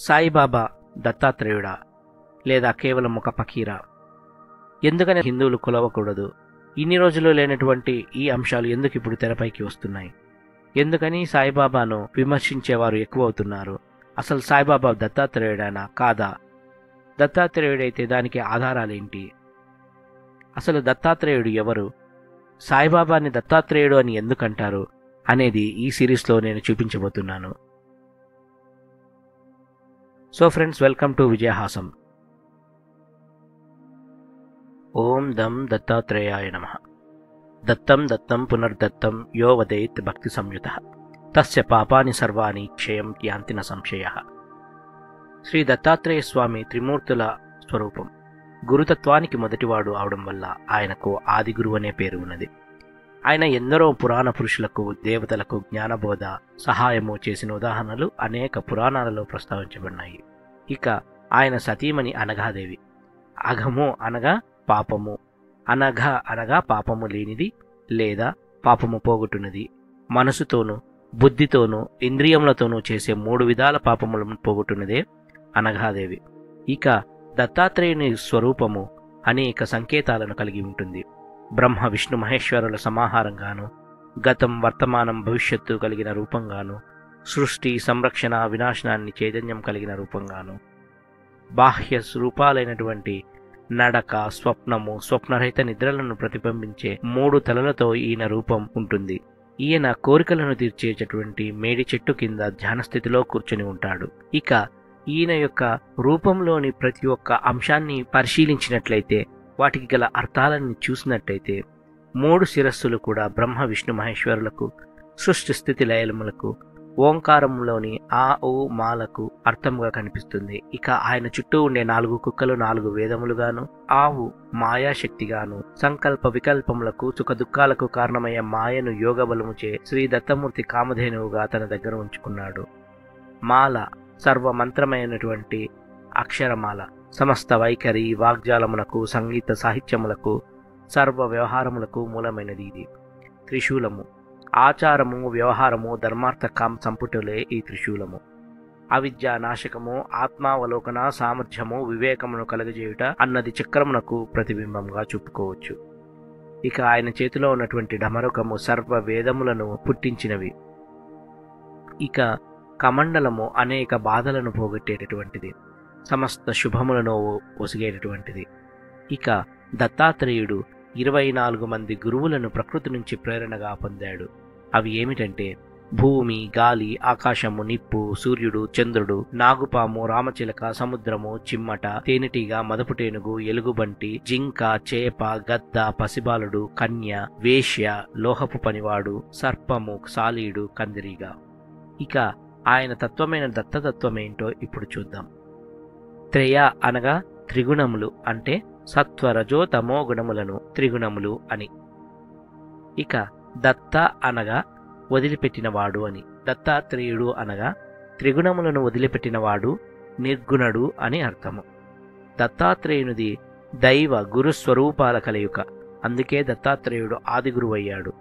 సాయిబాబా దత్తాత్రేయుడా లేదా కేవలం ఒక పకీరా? ఎందుకని హిందువులు కొలవకూడదు? ఇన్ని రోజులు లేనటువంటి ఈ అంశాలు ఎందుకు ఇప్పుడు తెరపైకి వస్తున్నాయి? ఎందుకని సాయిబాబాను విమర్శించేవారు ఎక్కువ అవుతున్నారు అసలు సాయిబాబా దత్తాత్రేయుడైనా కాదా? దత్తాత్రేయుడైతే దానికి ఆధారాలేంటి? అసలు దత్తాత్రేయుడు ఎవరు? సాయిబాబాని దత్తాత్రేయుడు అని ఎందుకంటారు? అనేది ఈ సిరీస్లో నేను చూపించబోతున్నాను. So friends welcome to Vijayahasam ఓం దం దత్తాత్రేయాయ నమ దత్తం దత్తం పునర్దత్తం యో వదేత్ భక్తి సంయుత తస్య పాపాని సర్వాణి క్షయం యాంతిన సంశయ శ్రీ దత్తాత్రేయ స్వామి త్రిమూర్తుల స్వరూపం గురుతత్వానికి మొదటివాడు అవడం వల్ల ఆయనకు ఆది గురువు అనే పేరు ఉన్నది ఆయన ఎందరో పురాణ పురుషులకు దేవతలకు జ్ఞానబోధ సహాయము చేసిన ఉదాహరణలు అనేక పురాణాలలో ప్రస్తావించబడినాయి. ఇక ఆయన సతీమణి అనఘాదేవి అఘము అనగా పాపము. అనఘ అనగా పాపము లేనిది లేదా పాపము పోగొట్టున్నది. మనసుతోనూ బుద్ధితోనూ ఇంద్రియములతోనూ చేసే మూడు విధాల పాపములను పోగొట్టున్నదే అనఘాదేవి ఇక దత్తాత్రేయుని స్వరూపము అనేక సంకేతాలను కలిగి ఉంటుంది. బ్రహ్మ విష్ణు మహేశ్వరుల సమాహారంగాను గతం వర్తమానం భవిష్యత్తు కలిగిన రూపంగాను సృష్టి సంరక్షణ వినాశనాన్ని చైతన్యం కలిగిన రూపంగాను. బాహ్య రూపాలైనటువంటి నడక స్వప్నము స్వప్నరహిత నిద్రలను ప్రతిబింబించే మూడు తలలతో ఈయన రూపం ఉంటుంది. ఈయన కోరికలను తీర్చేటటువంటి మేడి చెట్టు కింద ధ్యాన స్థితిలో కూర్చుని ఉంటాడు. ఇక ఈయన యొక్క రూపంలోని ప్రతి ఒక్క అంశాన్ని పరిశీలించినట్లయితే వాటికి గల అర్థాలను చూసినట్టయితే మూడు శిరస్సులు కూడా బ్రహ్మ విష్ణు మహేశ్వరులకు సృష్టి స్థితి లయలములకు ఓంకారంలోని ఆ ఓ మాలకు అర్థముగా కనిపిస్తుంది. ఇక ఆయన చుట్టూ ఉండే నాలుగు కుక్కలు నాలుగు వేదములుగాను ఆవు మాయాశక్తిగాను సంకల్ప వికల్పములకు సుఖ దుఃఖాలకు కారణమయ్యే మాయను యోగ బలముచే శ్రీ దత్తమూర్తి కామధేనువుగా తన దగ్గర ఉంచుకున్నాడు. మాల సర్వమంత్రమైనటువంటి అక్షరమాల. సమస్త వైఖరి వాగ్జాలమునకు సంగీత సాహిత్యములకు సర్వ వ్యవహారములకు మూలమైనది ఇది. త్రిశూలము. ఆచారము వ్యవహారము ధర్మార్థ సంపుటులే ఈ త్రిశూలము. అవిద్య నాశకము ఆత్మావలోకన సామర్థ్యము వివేకమును కలగజేయుట అన్నది చక్రమునకు ప్రతిబింబంగా చూపుకోవచ్చు. ఇక ఆయన చేతిలో ఉన్నటువంటి డమరుకము సర్వ వేదములను పుట్టించినవి. ఇక కమండలము అనేక బాధలను పోగొట్టేటటువంటిది. సమస్త శుభములను ఒసిగేటటువంటిది. ఇక దత్తాత్రేయుడు ఇరవై నాలుగు మంది గురువులను ప్రకృతి నుంచి ప్రేరణగా పొందాడు. అవి ఏమిటంటే భూమి గాలి ఆకాశము నిప్పు సూర్యుడు చంద్రుడు నాగుపాము రామచిలక సముద్రము చిమ్మట తేనెటీగ మదపుటేనుగు ఎలుగుబంటి జింక చేప గద్ద పసిబాలుడు కన్య వేశ్య లోహపు పనివాడు సర్పము సాలీడు కందిరీగ. ఇక ఆయన తత్వమైన దత్తతత్వమేంటో ఇప్పుడు చూద్దాం. త్రేయ అనగా త్రిగుణములు అంటే సత్వరజో తమో గుణములను త్రిగుణములు అని. ఇక దత్త అనగా వదిలిపెట్టినవాడు అని. దత్తాత్రేయుడు అనగా త్రిగుణములను వదిలిపెట్టినవాడు నిర్గుణుడు అని అర్థము. దత్తాత్రేయునిది దైవ గురు స్వరూపాల కలయిక. అందుకే దత్తాత్రేయుడు ఆది గురువయ్యాడు.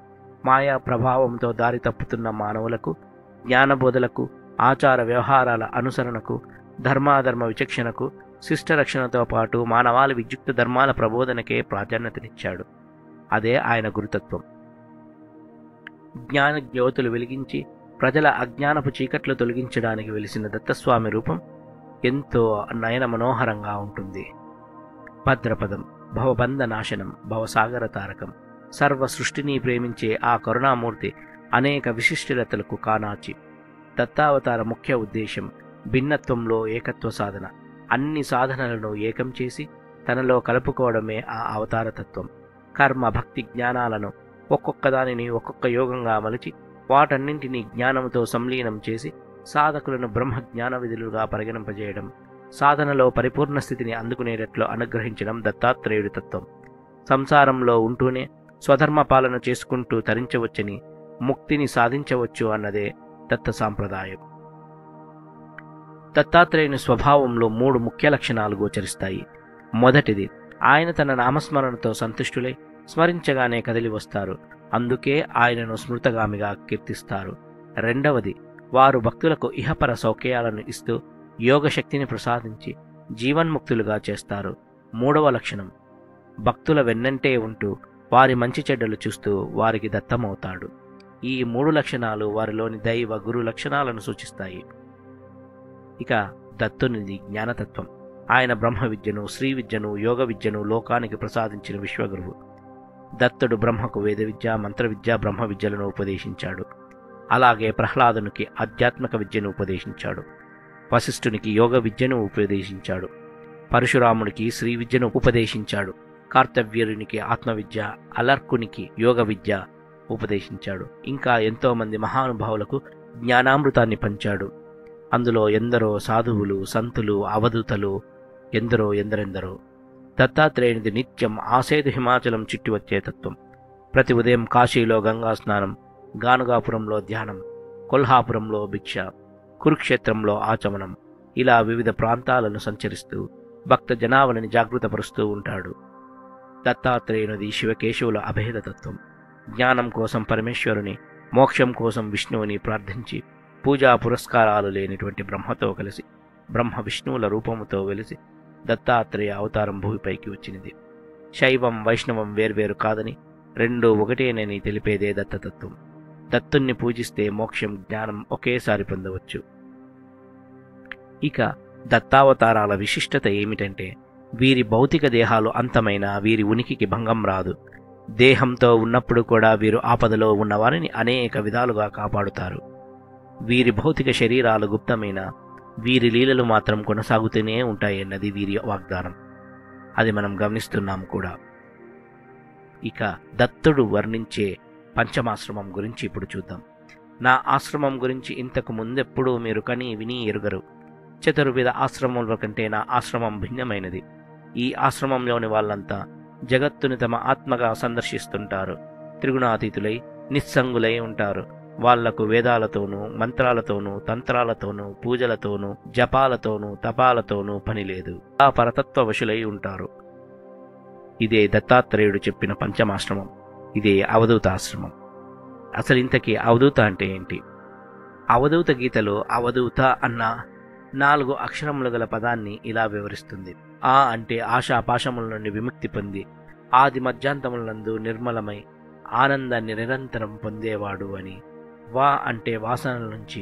మాయా ప్రభావంతో దారి తప్పుతున్న మానవులకు జ్ఞానబోధలకు ఆచార వ్యవహారాల అనుసరణకు ధర్మాధర్మ విచక్షణకు శిష్టరక్షణతో పాటు మానవాళి విద్యుక్త ధర్మాల ప్రబోధనకే ప్రాధాన్యతనిచ్చాడు. అదే ఆయన గురుతత్వం. జ్ఞాన జ్యోతులు వెలిగించి ప్రజల అజ్ఞానపు చీకట్లు తొలగించడానికి వెలిసిన దత్తస్వామి రూపం ఎంతో నయన మనోహరంగా ఉంటుంది. భద్రపదం భవబంధ నాశనం భవసాగర తారకం సర్వ సృష్టిని ప్రేమించే ఆ కరుణామూర్తి అనేక విశిష్టలతలకు కానాచి. దత్తావతార ముఖ్య ఉద్దేశం భిన్నత్వంలో ఏకత్వ సాధన. అన్ని సాధనలను ఏకం చేసి తనలో కలుపుకోవడమే ఆ అవతారతత్వం. కర్మ భక్తి జ్ఞానాలను ఒక్కొక్క దానిని ఒక్కొక్క యోగంగా మలిచి వాటన్నింటినీ జ్ఞానంతో సంలీనం చేసి సాధకులను బ్రహ్మ జ్ఞాన విధులుగా పరిగణింపజేయడం సాధనలో పరిపూర్ణ స్థితిని అందుకునేటట్లు అనుగ్రహించడం దత్తాత్రేయుడి తత్వం. సంసారంలో ఉంటూనే స్వధర్మ పాలన చేసుకుంటూ తరించవచ్చని ముక్తిని సాధించవచ్చు అన్నదే దత్త సాంప్రదాయం. దత్తాత్రేయుని స్వభావంలో మూడు ముఖ్య లక్షణాలు గోచరిస్తాయి. మొదటిది ఆయన తన నామస్మరణతో సంతుష్టులై స్మరించగానే కదిలి వస్తారు. అందుకే ఆయనను స్మృతగామిగా కీర్తిస్తారు. రెండవది వారు భక్తులకు ఇహపర సౌఖ్యాలను ఇస్తూ యోగశక్తిని ప్రసాదించి జీవన్ముక్తులుగా చేస్తారు. మూడవ లక్షణం భక్తుల వెన్నంటే ఉంటూ వారి మంచి చెడ్డలు చూస్తూ వారికి దత్తమవుతాడు. ఈ మూడు లక్షణాలు వారిలోని దైవ గురు లక్షణాలను సూచిస్తాయి. ఇక దత్తునిది జ్ఞానతత్వం. ఆయన బ్రహ్మ విద్యను శ్రీ విద్యను యోగ విద్యను లోకానికి ప్రసాదించిన విశ్వగురువు. దత్తుడు బ్రహ్మకు వేద విద్య మంత్ర విద్య బ్రహ్మ విద్యలను ఉపదేశించాడు. అలాగే ప్రహ్లాదునికి ఆధ్యాత్మిక విద్యను ఉపదేశించాడు. వశిష్ఠునికి యోగ విద్యను ఉపదేశించాడు. పరశురాముడికి శ్రీ విద్యను ఉపదేశించాడు. కార్తవ్యునికి ఆత్మవిద్య అలర్కునికి యోగ విద్య ఉపదేశించాడు. ఇంకా ఎంతోమంది మహానుభావులకు జ్ఞానామృతాన్ని పంచాడు. అందులో ఎందరో సాధువులు సంతులు అవధూతలు ఎందరో ఎందరెందరో. దత్తాత్రేయునిది నిత్యం ఆసేదు హిమాచలం చుట్టి వచ్చే తత్వం. ప్రతి ఉదయం కాశీలో గంగా స్నానం గానుగాపురంలో ధ్యానం కొల్హాపురంలో భిక్ష కురుక్షేత్రంలో ఆచమనం ఇలా వివిధ ప్రాంతాలను సంచరిస్తూ భక్త జనావళిని జాగృతపరుస్తూ ఉంటాడు. దత్తాత్రేయునిది శివకేశవుల అభేద తత్వం. జ్ఞానం కోసం పరమేశ్వరుని మోక్షం కోసం విష్ణువుని ప్రార్థించి పూజా పురస్కారాలు లేనిటువంటి బ్రహ్మతో కలిసి బ్రహ్మ విష్ణువుల రూపముతో వెలిసి దత్తాత్రేయ అవతారం భూమిపైకి వచ్చినది శైవం వైష్ణవం వేర్వేరు కాదని రెండు ఒకటేనని తెలిపేదే దత్తతత్వం. దత్తుణ్ణి పూజిస్తే మోక్షం జ్ఞానం ఒకేసారి పొందవచ్చు. ఇక దత్తావతారాల విశిష్టత ఏమిటంటే వీరి భౌతిక దేహాలు అంతమైన వీరి ఉనికికి భంగం రాదు. దేహంతో ఉన్నప్పుడు కూడా వీరు ఆపదలో ఉన్నవారిని అనేక విధాలుగా కాపాడుతారు. వీరి భౌతిక శరీరాలు గుప్తమైన వీరి లీలలు మాత్రం కొనసాగుతూనే ఉంటాయన్నది వీరి వాగ్దానం. అది మనం గమనిస్తున్నాం కూడా. ఇక దత్తుడు వర్ణించే పంచమాశ్రమం గురించి ఇప్పుడు చూద్దాం. నా ఆశ్రమం గురించి ఇంతకు ముందెప్పుడూ మీరు కని విని ఎరుగరు. చతుర్విధ ఆశ్రమముల కంటే నా ఆశ్రమం భిన్నమైనది. ఈ ఆశ్రమంలోని వాళ్ళంతా జగత్తుని తమ ఆత్మగా సందర్శిస్తుంటారు. త్రిగుణాతీతులై నిస్సంగులై ఉంటారు. వాళ్ళకు వేదాలతోనూ మంత్రాలతోనూ తంత్రాలతోనూ పూజలతోనూ జపాలతోనూ తపాలతోనూ పని లేదు. ఆ పరతత్వ వశులై ఉంటారు. ఇదే దత్తాత్రేయుడు చెప్పిన పంచమాశ్రమం. ఇదే అవధూత ఆశ్రమం అసలు ఇంతకీ అవధూత అంటే ఏంటి? అవధూత గీతలో అవధూత అన్న నాలుగు అక్షరములు గల పదాన్ని ఇలా వివరిస్తుంది. ఆ అంటే ఆశాపాశముల నుండి విముక్తి పొంది ఆది మధ్యాంతములందు నిర్మలమై ఆనందాన్ని నిరంతరం పొందేవాడు అని వా అంటే వాసనల నుంచి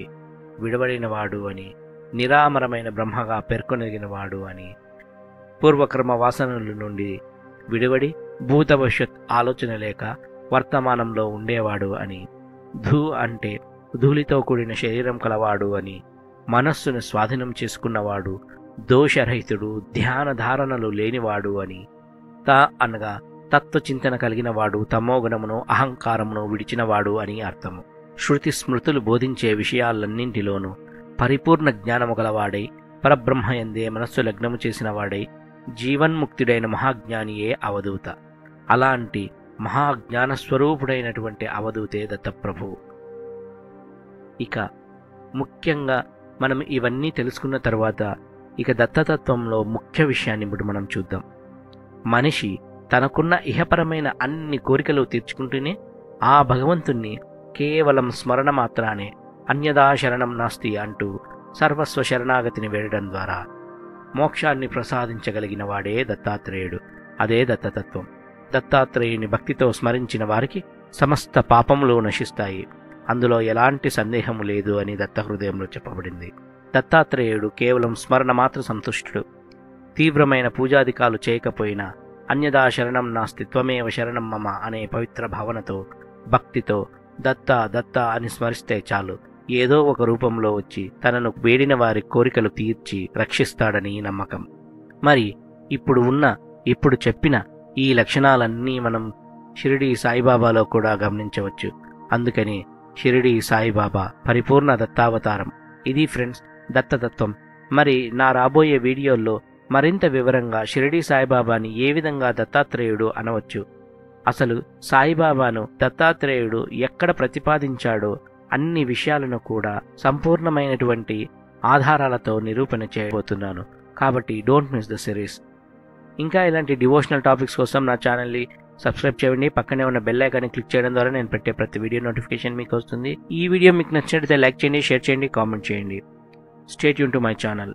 విడబడినవాడు అని నిరామరమైన బ్రహ్మగా పేర్కొనగినవాడు అని పూర్వకర్మ వాసనల నుండి విడివడి భూత భవిష్యత్ ఆలోచన లేక వర్తమానంలో ఉండేవాడు అని ధూ అంటే ధూళితో కూడిన శరీరం కలవాడు అని మనస్సును స్వాధీనం చేసుకున్నవాడు దోషరహితుడు ధ్యాన ధారణలు లేనివాడు అని త అనగా తత్వచింతన కలిగినవాడు తమోగుణమును అహంకారమును విడిచినవాడు అని అర్థము. శృతి స్మృతులు బోధించే విషయాలన్నింటిలోనూ పరిపూర్ణ జ్ఞానము గలవాడై పరబ్రహ్మయందే మనస్సు లగ్నము చేసినవాడై జీవన్ముక్తుడైన మహాజ్ఞానియే అవధూత. అలాంటి మహాజ్ఞాన స్వరూపుడైనటువంటి అవధూతే దత్తప్రభువు ఇక ముఖ్యంగా మనం ఇవన్నీ తెలుసుకున్న తర్వాత ఇక దత్తతత్వంలో ముఖ్య విషయాన్ని ఇప్పుడు మనం చూద్దాం. మనిషి తనకున్న ఇహపరమైన అన్ని కోరికలు తీర్చుకుంటూనే ఆ భగవంతుణ్ణి కేవలం స్మరణ మాత్రానే అన్యదా శరణం నాస్తి అంటూ సర్వస్వ శరణాగతిని వేయడం ద్వారా మోక్షాన్ని ప్రసాదించగలిగిన వాడే దత్తాత్రేయుడు. అదే దత్తతత్వం. దత్తాత్రేయుని భక్తితో స్మరించిన వారికి సమస్త పాపములు నశిస్తాయి. అందులో ఎలాంటి సందేహము లేదు అని దత్తహృదయంలో చెప్పబడింది. దత్తాత్రేయుడు కేవలం స్మరణ మాత్ర సంతుష్టుడు. తీవ్రమైన పూజాధికాలు చేయకపోయినా అన్యదా శరణం నాస్తి త్వమేవ శరణం మమ అనే పవిత్ర భావనతో భక్తితో దత్త దత్త అని స్మరిస్తే చాలు. ఏదో ఒక రూపంలో వచ్చి తనను వేడిన వారి కోరికలు తీర్చి రక్షిస్తాడని నమ్మకం. మరి ఇప్పుడు ఉన్న ఇప్పుడు చెప్పిన ఈ లక్షణాలన్నీ మనం షిరిడి సాయిబాబాలో కూడా గమనించవచ్చు. అందుకని షిరిడి సాయిబాబా పరిపూర్ణ దత్తావతారం. ఇది ఫ్రెండ్స్ దత్తతత్వం. మరి నా రాబోయే వీడియోల్లో మరింత వివరంగా షిరిడి సాయిబాబాని ఏ విధంగా దత్తాత్రేయుడు అనవచ్చు? అసలు సాయిబాబాను దత్తాత్రేయుడు ఎక్కడ ప్రతిపాదించాడో అన్ని విషయాలను కూడా సంపూర్ణమైనటువంటి ఆధారాలతో నిరూపణ చేయబోతున్నాను. కాబట్టి డోంట్ మిస్ ద సిరీస్ ఇంకా ఇలాంటి డివోషనల్ టాపిక్స్ కోసం నా ఛానల్ని సబ్స్క్రైబ్ చేయండి. పక్కనే ఉన్న బెల్ ఐకాన్ని క్లిక్ చేయడం ద్వారా నేను పెట్టే ప్రతి వీడియో నోటిఫికేషన్ మీకు వస్తుంది. ఈ వీడియో మీకు నచ్చినట్లయితే లైక్ చేయండి షేర్ చేయండి కామెంట్ చేయండి. State Yoon to my channel